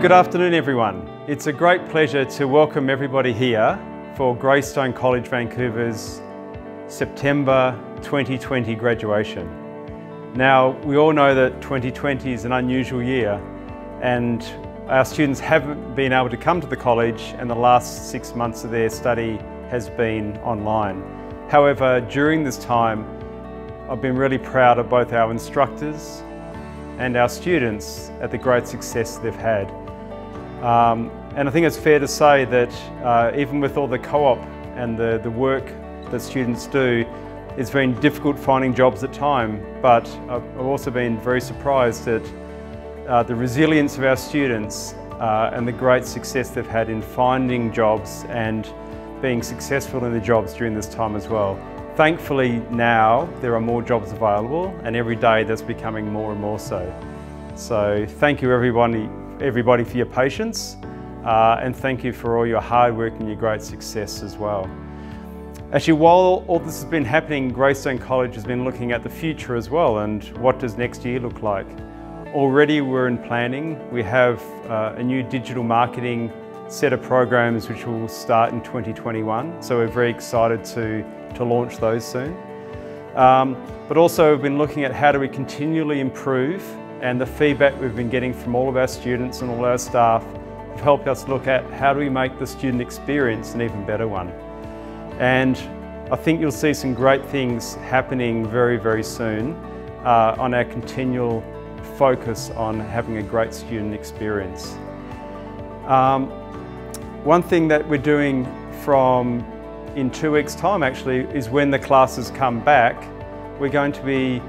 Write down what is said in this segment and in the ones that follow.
Good afternoon everyone. It's a great pleasure to welcome everybody here for Greystone College Vancouver's September 2020 graduation. Now we all know that 2020 is an unusual year and our students haven't been able to come to the college and the last six months of their study has been online. However, during this time I've been really proud of both our instructors and our students at the great success they've had. Um, and I think it's fair to say that uh, even with all the co-op and the, the work that students do, it's been difficult finding jobs at time, but I've also been very surprised at uh, the resilience of our students uh, and the great success they've had in finding jobs and being successful in the jobs during this time as well. Thankfully now there are more jobs available and every day that's becoming more and more so. So thank you everybody everybody for your patience uh, and thank you for all your hard work and your great success as well. Actually, while all this has been happening, Greystone College has been looking at the future as well and what does next year look like. Already we're in planning. We have uh, a new digital marketing set of programs which will start in 2021. So we're very excited to, to launch those soon. Um, but also we've been looking at how do we continually improve and the feedback we've been getting from all of our students and all our staff have helped us look at how do we make the student experience an even better one. And I think you'll see some great things happening very, very soon uh, on our continual focus on having a great student experience. Um, one thing that we're doing from in two weeks time actually is when the classes come back, we're going to be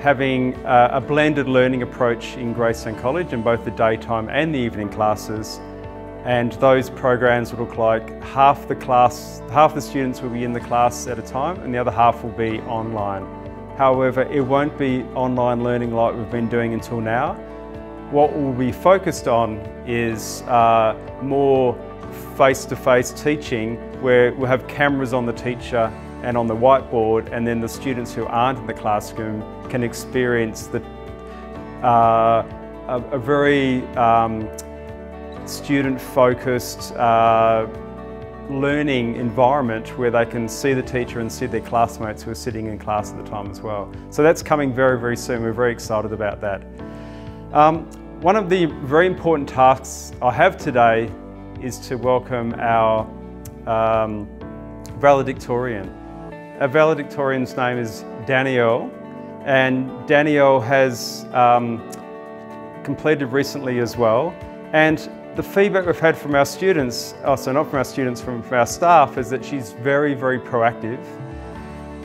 having a blended learning approach in Greystone College in both the daytime and the evening classes. And those programs will look like half the class, half the students will be in the class at a time and the other half will be online. However, it won't be online learning like we've been doing until now. What we'll be focused on is uh, more face-to-face -face teaching where we'll have cameras on the teacher and on the whiteboard and then the students who aren't in the classroom can experience the, uh, a, a, very um, student-focused uh, learning environment where they can see the teacher and see their classmates who are sitting in class at the time as well. So that's coming very, very soon. We're very excited about that. Um, one of the very important tasks I have today is to welcome our um, valedictorian. Our valedictorian's name is Danielle, and Danielle has um, completed recently as well. And the feedback we've had from our students, also not from our students, from, from our staff, is that she's very, very proactive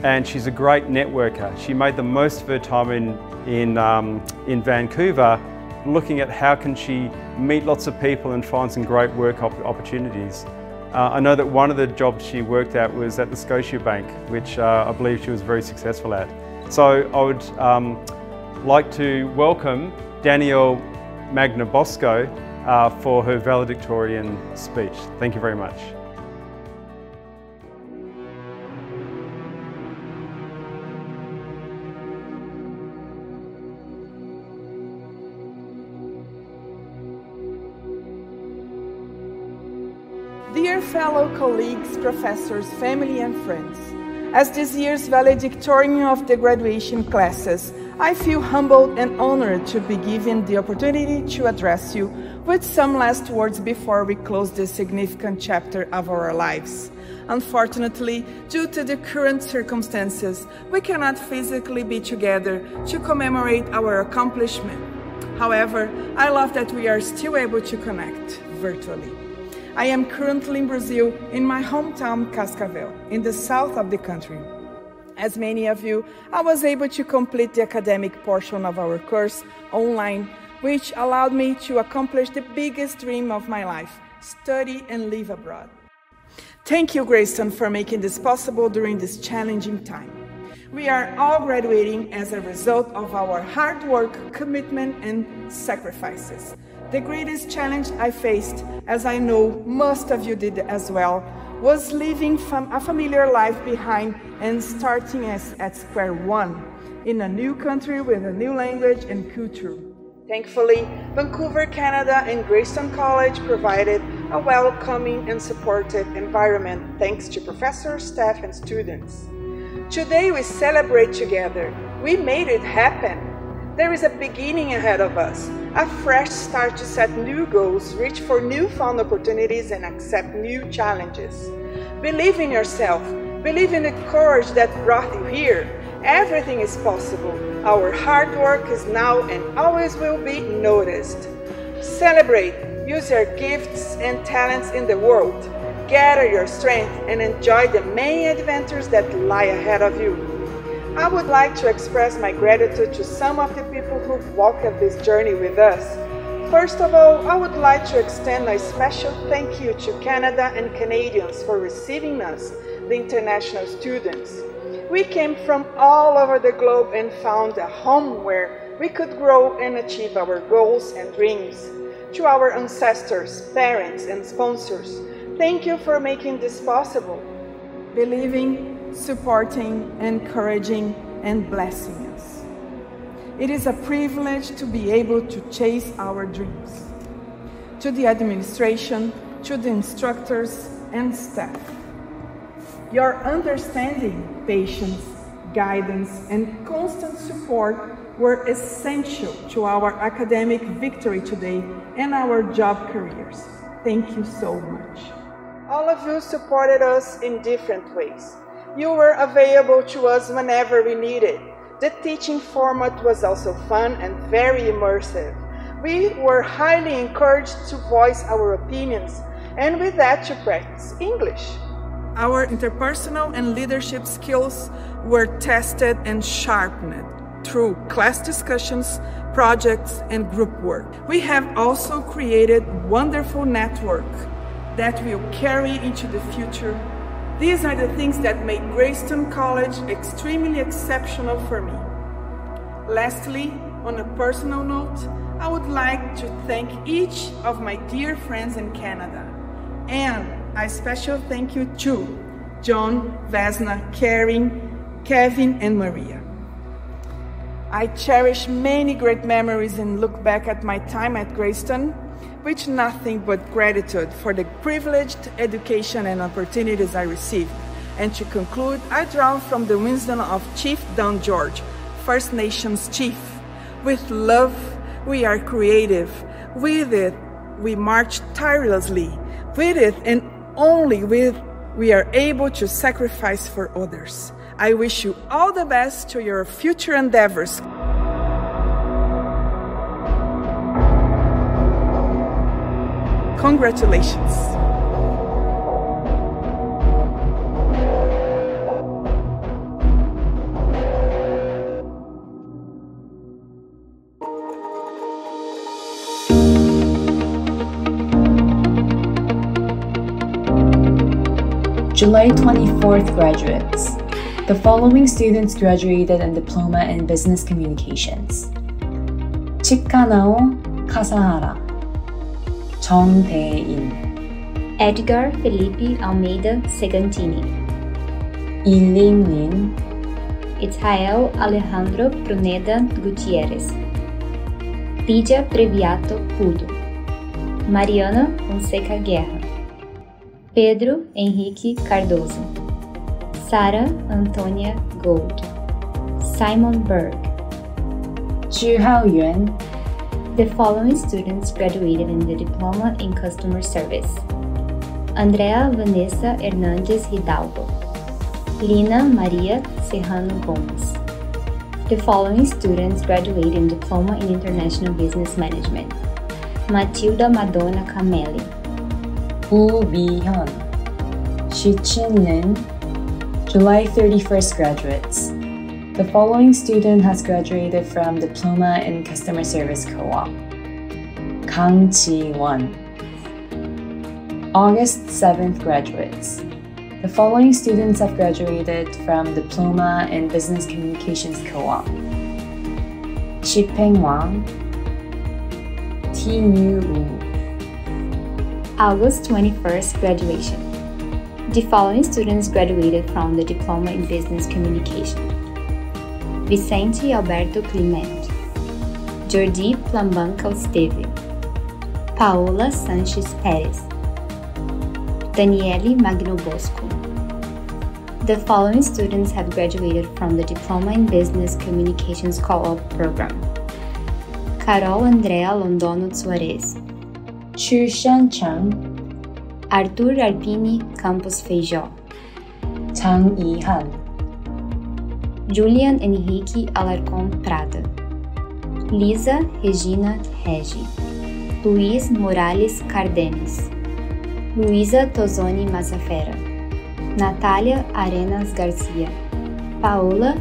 and she's a great networker. She made the most of her time in, in, um, in Vancouver looking at how can she meet lots of people and find some great work op opportunities. Uh, I know that one of the jobs she worked at was at the Scotiabank, which uh, I believe she was very successful at. So I would um, like to welcome Danielle Magnabosco uh, for her valedictorian speech. Thank you very much. Colleagues, professors, family and friends, as this year's valedictorian of the graduation classes, I feel humbled and honored to be given the opportunity to address you with some last words before we close this significant chapter of our lives. Unfortunately, due to the current circumstances, we cannot physically be together to commemorate our accomplishment. However, I love that we are still able to connect virtually. I am currently in Brazil, in my hometown Cascavel, in the south of the country. As many of you, I was able to complete the academic portion of our course online, which allowed me to accomplish the biggest dream of my life, study and live abroad. Thank you, Greystone, for making this possible during this challenging time. We are all graduating as a result of our hard work, commitment, and sacrifices. The greatest challenge I faced, as I know most of you did as well, was leaving a familiar life behind and starting as, at square one in a new country with a new language and culture. Thankfully, Vancouver, Canada and Greystone College provided a welcoming and supportive environment thanks to professors, staff and students. Today we celebrate together. We made it happen. There is a beginning ahead of us, a fresh start to set new goals, reach for newfound opportunities and accept new challenges. Believe in yourself. Believe in the courage that brought you here. Everything is possible. Our hard work is now and always will be noticed. Celebrate. Use your gifts and talents in the world. Gather your strength and enjoy the many adventures that lie ahead of you. I would like to express my gratitude to some of the people who've walked this journey with us. First of all, I would like to extend a special thank you to Canada and Canadians for receiving us, the international students. We came from all over the globe and found a home where we could grow and achieve our goals and dreams. To our ancestors, parents, and sponsors, thank you for making this possible. Believing, supporting, encouraging, and blessing us. It is a privilege to be able to chase our dreams. To the administration, to the instructors and staff your understanding, patience, guidance, and constant support were essential to our academic victory today and our job careers. Thank you so much. All of you supported us in different ways. You were available to us whenever we needed. The teaching format was also fun and very immersive. We were highly encouraged to voice our opinions and with that to practice English. Our interpersonal and leadership skills were tested and sharpened through class discussions, projects, and group work. We have also created wonderful network that will carry into the future. These are the things that make Greystone College extremely exceptional for me. Lastly, on a personal note, I would like to thank each of my dear friends in Canada and a special thank you to John, Vesna, Karen, Kevin, and Maria. I cherish many great memories and look back at my time at Greystone with nothing but gratitude for the privileged education and opportunities I received. And to conclude, I draw from the wisdom of Chief Dan George, First Nations chief. With love, we are creative. With it, we march tirelessly. With it, and only with we are able to sacrifice for others. I wish you all the best to your future endeavors. Congratulations. July 24th graduates. The following students graduated in Diploma in Business Communications. Chikanao Kasahara 정대인 Edgar Felipe Almeida Segantini Yiling Lin Israel Alejandro Pruneda Gutierrez Lídia Previato Pudo Mariana Fonseca Guerra Pedro Henrique Cardoso, Sara Antônia Gold, Simon Berg, Zhuhao Yuan. The following students graduated in the Diploma in Customer Service. Andrea Vanessa Hernandez Hidalgo, Lina Maria Serrano Gomes. The following students graduated in Diploma in International Business Management. Matilda Madonna Camelli, Woo Bi-hyun, Shichin Lin, July 31st graduates. The following student has graduated from Diploma in Customer Service Co-op. Kang Ji-won. August 7th graduates. The following students have graduated from Diploma in Business Communications Co-op. Chipeng Wang, Wu, August 21st graduation. The following students graduated from the Diploma in Business Communication. Vicente Alberto Clement, Jordi Plambanca Esteve, Paola Sanches Pérez, Daniele Magnabosco. The following students have graduated from the Diploma in Business Communications Co-op program. Carol Andrea Londono Soares, Chushan Chang, Arthur Arpini Campos Feijó, Tang Yihan, Julian Henrique Alarcon Prada, Lisa Regina Regi, Luiz Morales Cardenes, Luísa Tozoni Mazafera, Natália Arenas Garcia, Paola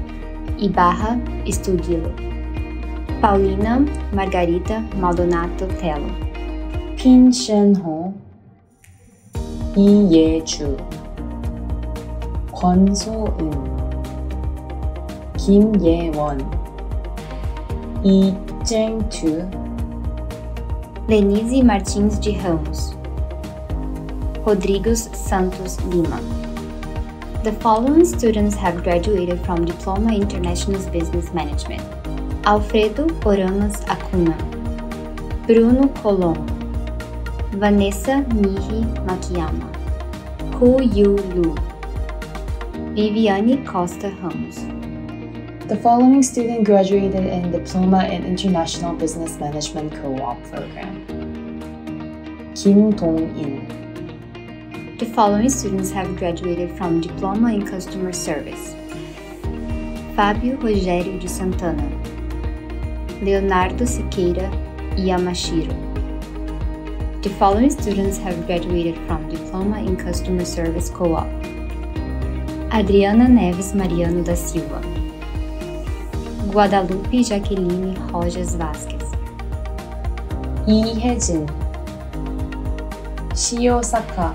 Ibarra Estudilo, Paulina Margarita Maldonato Tello, Pin Shen Ho, Yi Ye Chu, Kwon So Kim Ye Won, Yi Cheng Tu, Lenise Martins de Ramos, Rodrigues Santos Lima. The following students have graduated from Diploma International Business Management. Alfredo Oramas Acuna, Bruno Colom, Vanessa Nihi Makiyama, Hu Yu Lu, Viviane Costa Ramos. The following student graduated in Diploma in International Business Management Co-op program. Kim Dong-in, The following students have graduated from Diploma in Customer Service. Fábio Rogério de Santana, Leonardo Siqueira Yamashiro. The following students have graduated from Diploma in Customer Service Co-op. Adriana Neves Mariano da Silva, Guadalupe Jaqueline Rojas Vasquez, Lee Hae-jin, Shio Saka,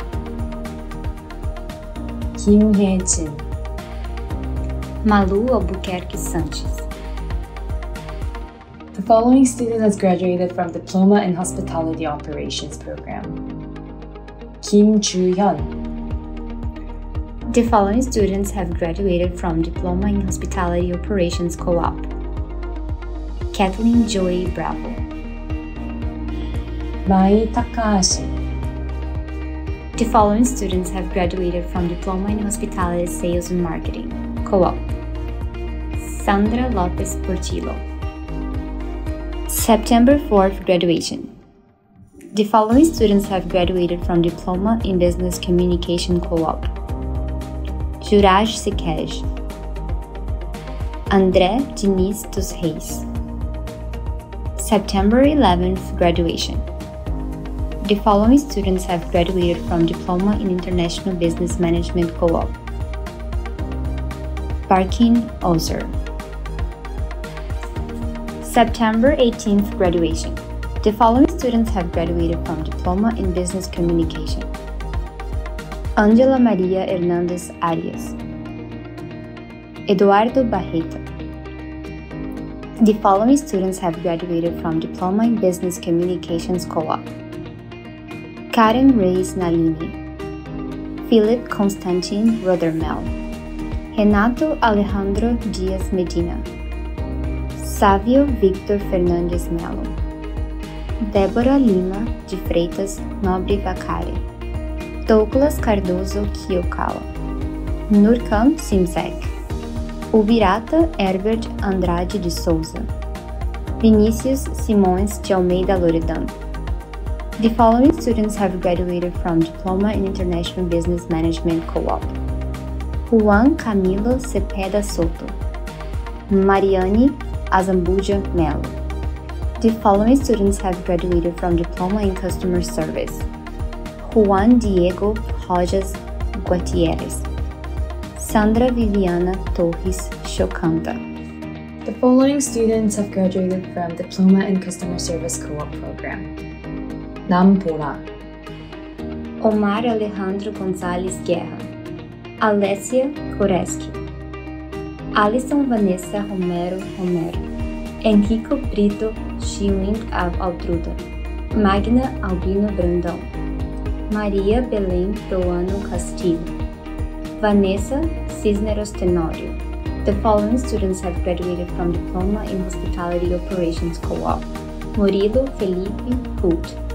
Kim Hae-jin, Malu Albuquerque Sanches. The following student has graduated from Diploma in Hospitality Operations program. Kim Ju-hyun, The following students have graduated from Diploma in Hospitality Operations Co-op. Kathleen Joy Bravo, Mai Takahashi, The following students have graduated from Diploma in Hospitality Sales and Marketing Co-op. Sandra Lopez Portillo. September 4th graduation. The following students have graduated from Diploma in Business Communication Co-op. Juraj Sekej. André Diniz dos Reis. September 11th graduation. The following students have graduated from Diploma in International Business Management Co-op. Barkin Ozer. September 18th graduation. The following students have graduated from Diploma in Business Communication. Angela Maria Hernandez Arias. Eduardo Barreta. The following students have graduated from Diploma in Business Communications Co-op. Karen Reis Nalini, Philip Constantin Rodermel, Renato Alejandro Dias Medina, Sávio Victor Fernandes Melo, Débora Lima de Freitas Nobre Vacari, Douglas Cardoso Kiyokala, Nurkan Simzek, Ubirata Herbert Andrade de Souza, Vinícius Simões de Almeida Loredan. The following students have graduated from Diploma in International Business Management Co-op. Juan Camilo Cepeda Soto. Mariane Azambuja Melo. The following students have graduated from Diploma in Customer Service. Juan Diego Rojas Gutierrez. Sandra Viviana Torres Chocanta. The following students have graduated from the Diploma in Customer Service Co-op program. Nam Bora, Omar Alejandro Gonzalez Guerra, Alessia Koreski, Alison Vanessa Romero Romero, Henrico Brito Chiwing Altruda, Magna Albino Brandão, Maria Belém Proano Castillo, Vanessa Cisneros Tenório, The following students have graduated from Diploma in Hospitality Operations Co-op. Murilo Felipe Hult,